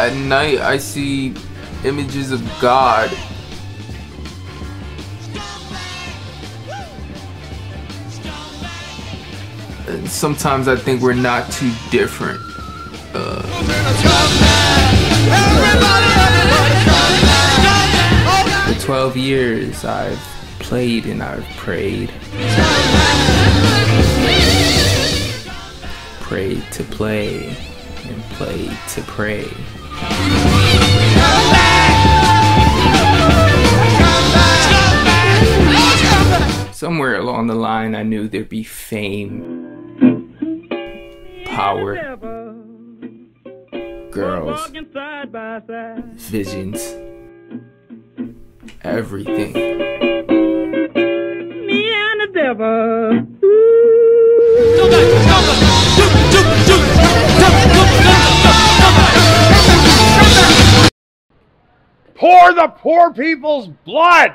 At night, I see images of God. And sometimes I think we're not too different. Uh, for 12 years, I've played and I've prayed. Prayed to play and played to pray. Somewhere along the line, I knew there'd be fame, power, girls, visions, everything. Me and the devil. Pour the poor people's blood!